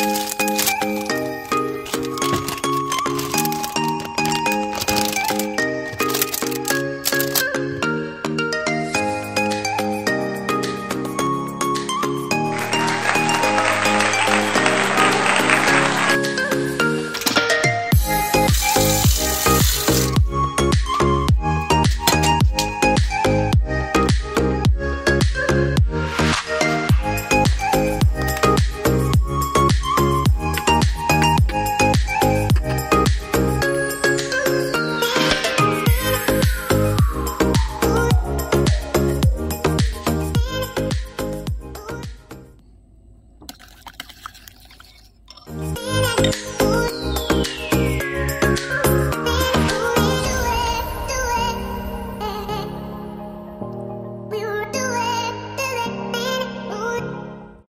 you